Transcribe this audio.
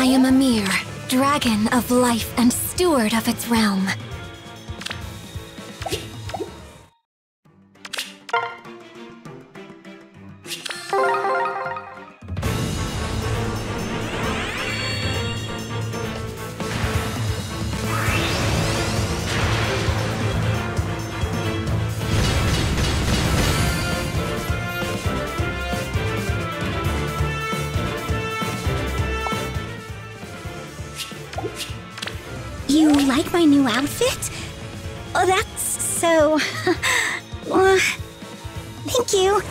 I am Ymir, dragon of life and steward of its realm. You like my new outfit? Oh, that's so. thank you.